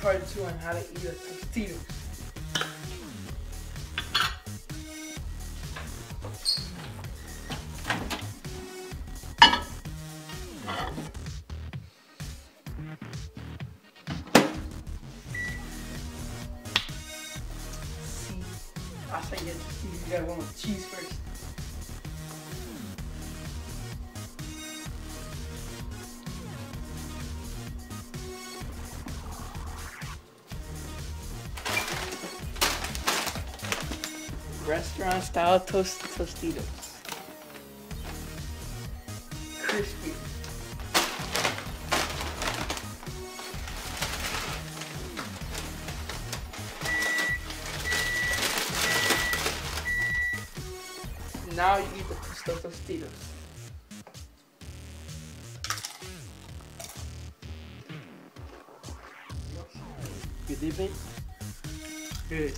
part two on how to eat a Tostito. See, I get you gotta one with cheese first. Restaurant style toast Tostitos. Crispy. Now you eat the Tosto Tostitos. You dip it? Good.